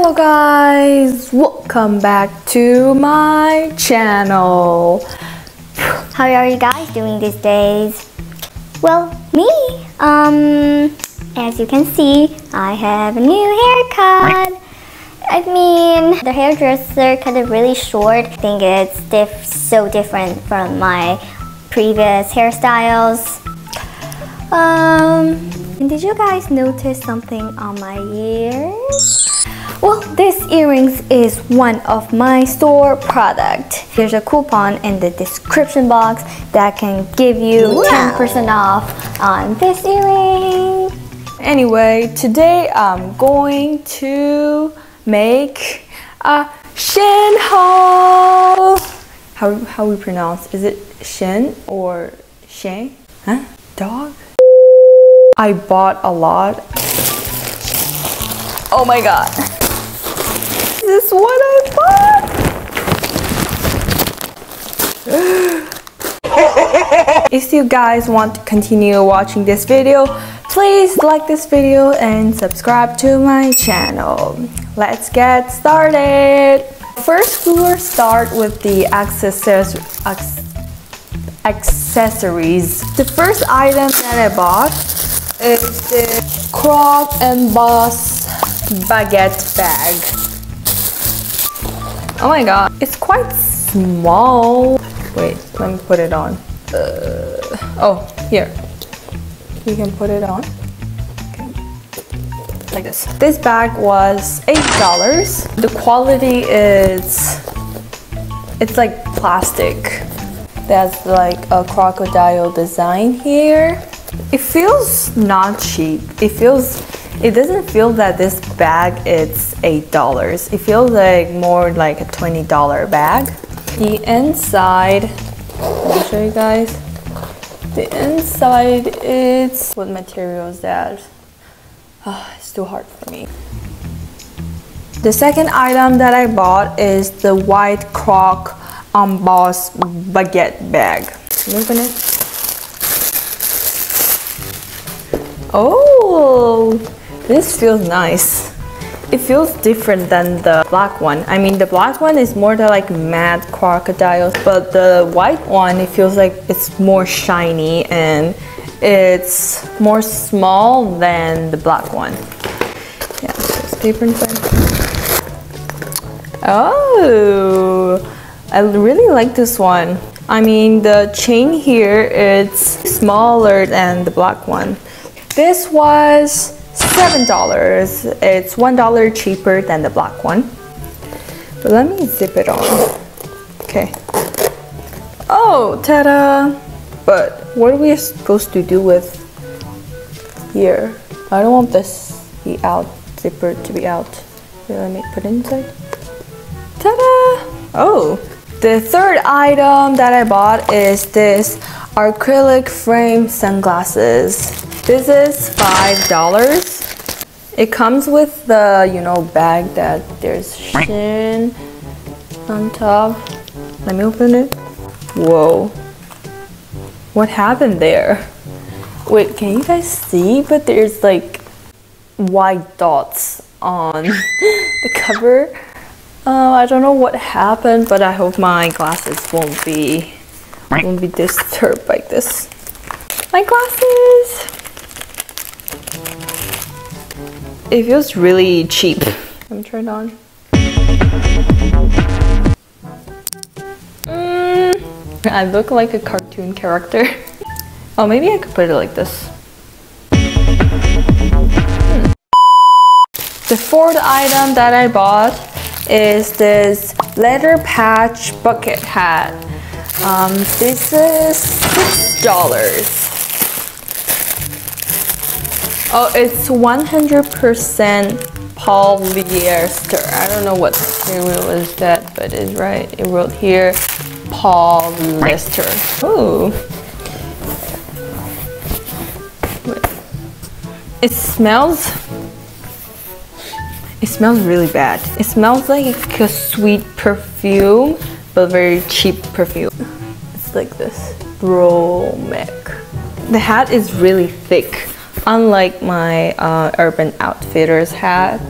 Hello guys, welcome back to my channel. How are you guys doing these days? Well, me, um, as you can see, I have a new haircut. I mean, the hairdresser cut it really short. I think it's diff so different from my previous hairstyles. Um, did you guys notice something on my ears? Well, this earrings is one of my store product. There's a coupon in the description box that can give you 10% off on this earring. Anyway, today I'm going to make a Shein haul. How, how we pronounce? Is it shin or shin? Huh? Dog? I bought a lot. Oh my god. Is what I bought. if you guys want to continue watching this video, please like this video and subscribe to my channel. Let's get started. First, we will start with the accessories. accessories. The first item that I bought is the Croc Embossed baguette bag. Oh my god, it's quite small. Wait, let me put it on. Uh, oh, here. You can put it on. Okay. Like this. This bag was $8. The quality is, it's like plastic. There's like a crocodile design here. It feels not cheap. It feels it doesn't feel that this bag is $8. It feels like more like a $20 bag. The inside, let me show you guys. The inside is what material is that? Oh, it's too hard for me. The second item that I bought is the white croc embossed baguette bag. Open it. Oh, this feels nice. It feels different than the black one. I mean, the black one is more the like matte crocodiles, but the white one, it feels like it's more shiny and it's more small than the black one. Yeah, it's different. Oh, I really like this one. I mean, the chain here, it's smaller than the black one. This was $7. It's $1 cheaper than the black one. But let me zip it on. Okay. Oh, ta-da! But what are we supposed to do with here? I don't want this be out, zipper to be out. let me put it inside. Ta-da! Oh, the third item that I bought is this acrylic frame sunglasses. This is $5. It comes with the, you know, bag that there's Shein on top. Let me open it. Whoa. What happened there? Wait, can you guys see? But there's like white dots on the cover. Uh, I don't know what happened, but I hope my glasses won't be won't be disturbed like this. My glasses! It feels really cheap. Let me turn it on. Mm, I look like a cartoon character. oh, maybe I could put it like this. Hmm. The fourth item that I bought is this leather patch bucket hat. Um, this is $6. Oh, it's 100% polyester. I don't know what material is that, but it's right. It wrote here polyester. Ooh. It smells it smells really bad. It smells like a sweet perfume, but very cheap perfume. It's like this. Bromek. The hat is really thick unlike my uh, Urban Outfitters hat.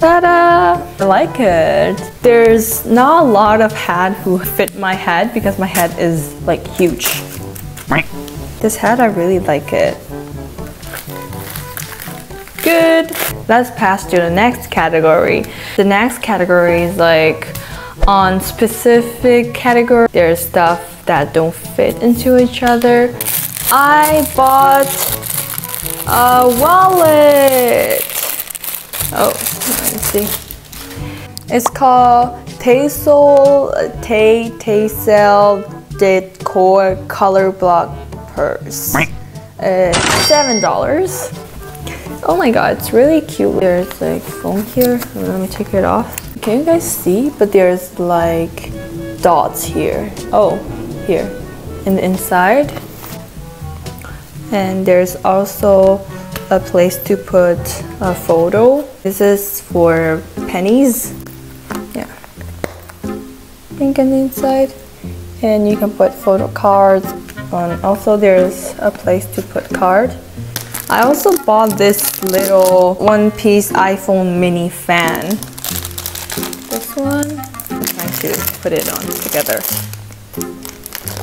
Ta-da! I like it. There's not a lot of hat who fit my head because my head is like huge. This hat, I really like it. Good. Let's pass to the next category. The next category is like on specific category. There's stuff that don't fit into each other. I bought a wallet. Oh, let me see. It's called Tassel Tay Tassel Decor Color Block Purse. It's uh, seven dollars. Oh my god, it's really cute. There's like foam here. Let me take it off. Can you guys see? But there's like dots here. Oh, here. In the inside. And there's also a place to put a photo. This is for pennies. Yeah. Pink on the inside. And you can put photo cards. And also there's a place to put card. I also bought this little one-piece iPhone mini fan. This one, I'm trying to put it on together.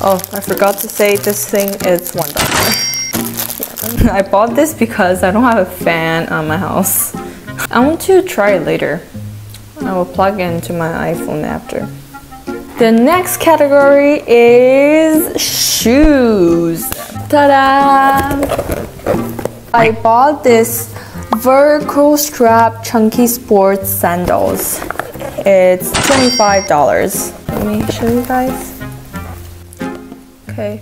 Oh, I forgot to say this thing is one dollar. I bought this because I don't have a fan on my house. I want to try it later. I will plug it into my iPhone after. The next category is shoes. Ta-da! I bought this Velcro strap chunky sports sandals. It's $25. Let me show you guys. Okay.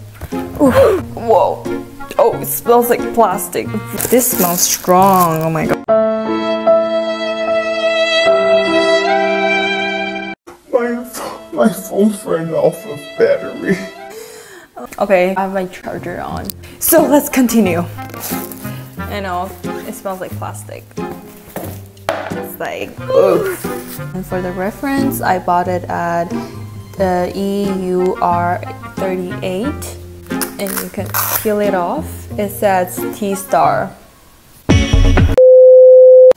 Ooh, whoa. Oh, it smells like plastic. This smells strong. Oh my god. My, my phone's running off of battery. Okay, I have my charger on. So let's continue. I know, it smells like plastic. It's like, oof. And for the reference, I bought it at the EUR38 and you can peel it off. It says T-Star.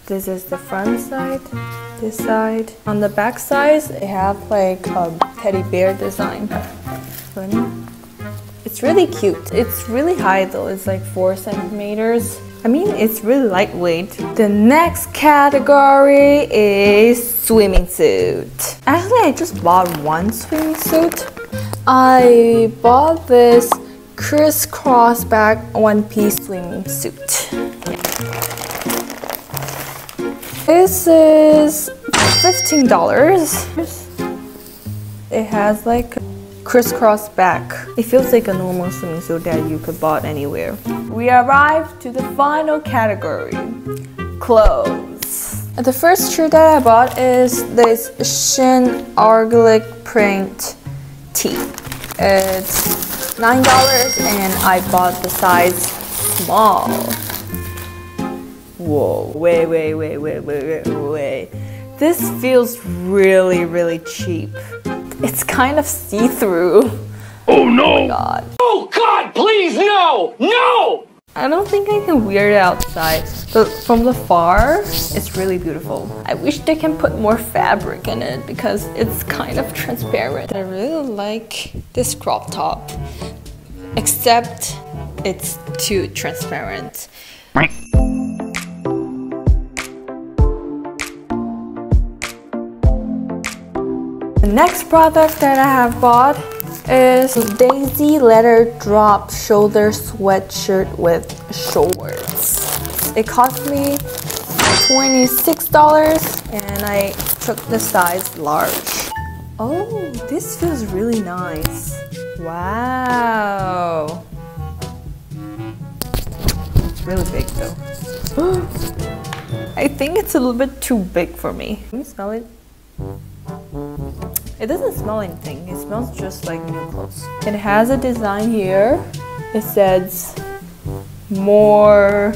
This is the front side, this side. On the back side, they have like a teddy bear design. It's really cute. It's really high though, it's like four centimeters. I mean, it's really lightweight. The next category is swimming suit. Actually, I just bought one swimming suit. I bought this crisscross back one-piece swimming suit. This is $15. It has like crisscross back. It feels like a normal swimming suit that you could buy anywhere. We arrived to the final category, clothes. The first shirt that I bought is this Shein Argyle print tee. It's $9 and I bought the size small. Whoa, wait, wait, wait, wait, wait, wait, wait. This feels really, really cheap. It's kind of see-through. Oh no! Oh god. Oh God, please, no! No! I don't think I can wear it outside, but from the far, it's really beautiful. I wish they can put more fabric in it because it's kind of transparent. I really like this crop top, except it's too transparent. The next product that I have bought is DAZY Letter Drop Shoulder Sweatshirt with shorts. It cost me $26 and I took the size large. Oh, this feels really nice. Wow. Really big though. I think it's a little bit too big for me. Can you smell it? It doesn't smell anything. It smells just like new clothes. It has a design here. It says more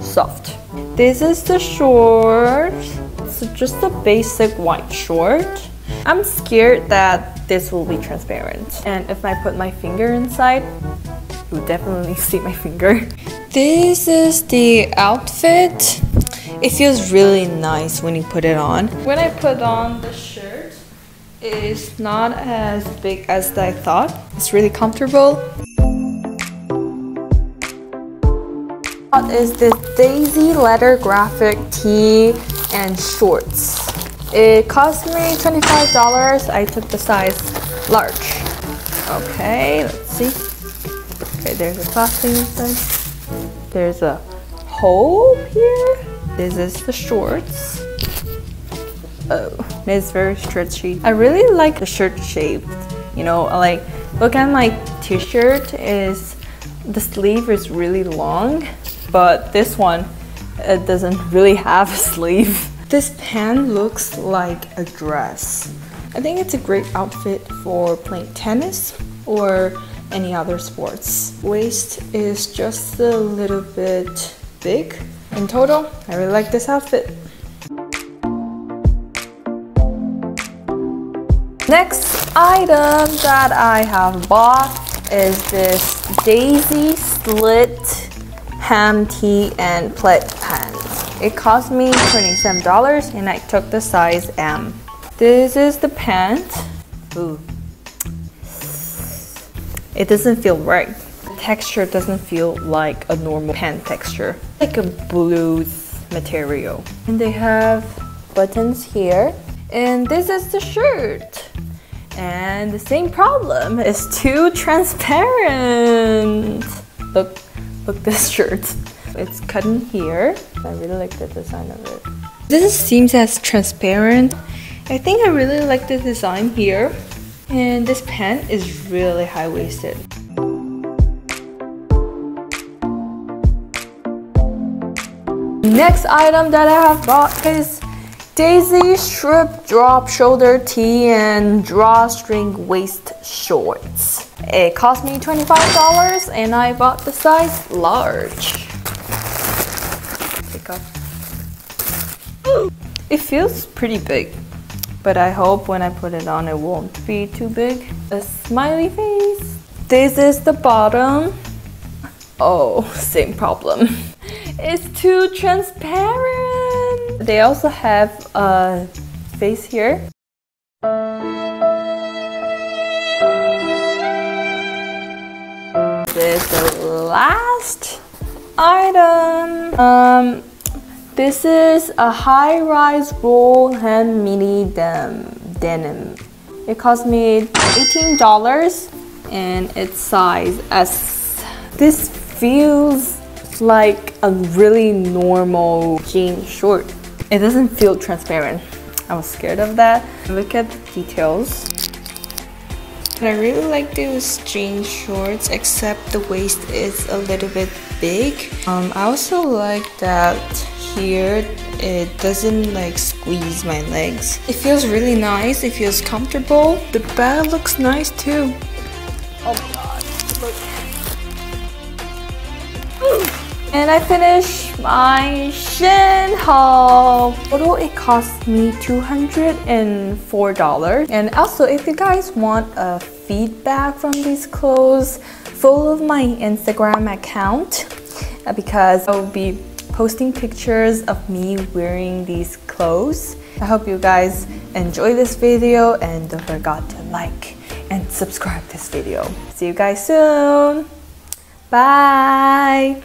soft. This is the short. It's just a basic white short. I'm scared that this will be transparent. And if I put my finger inside, you'll definitely see my finger. This is the outfit. It feels really nice when you put it on. When I put on the shirt, it's not as big as I thought. It's really comfortable. What is this DAZY letter graphic tee and shorts. It cost me $25. I took the size large. Okay, let's see. Okay, there's a plastic inside. There's a hole here. This is the shorts. Oh, it's very stretchy. I really like the shirt shape. You know, like look at my t-shirt is the sleeve is really long, but this one it doesn't really have a sleeve. This pant looks like a dress. I think it's a great outfit for playing tennis or any other sports. Waist is just a little bit big. In total, I really like this outfit. Next item that I have bought is this DAZY Slit Hem Tee and Plaid Pants. It cost me $27 and I took the size M. This is the pant. Ooh. It doesn't feel right. The texture doesn't feel like a normal pant texture. Like a blue material. And they have buttons here. And this is the shirt. And the same problem is too transparent. Look, look this shirt. It's cut in here. I really like the design of it. This seems as transparent. I think I really like the design here. And this pant is really high-waisted. Next item that I have bought is DAZY strip drop shoulder tee and drawstring waist shorts. It cost me $25 and I bought the size large. Pick up. It feels pretty big, but I hope when I put it on it won't be too big. A smiley face. This is the bottom. Oh, same problem. It's too transparent. They also have a face here. This is the last item. Um, this is a high-rise roll hem mini denim. It cost me $18 and it's size S. This feels like a really normal jean short. It doesn't feel transparent. I was scared of that. Look at the details. I really like those jean shorts except the waist is a little bit big. Um, I also like that here it doesn't like squeeze my legs. It feels really nice, it feels comfortable. The bag looks nice too. Oh And I finished my Shein haul. Total it cost me $204. And also if you guys want a feedback from these clothes, follow my Instagram account uh, because I will be posting pictures of me wearing these clothes. I hope you guys enjoy this video and don't forget to like and subscribe this video. See you guys soon. Bye.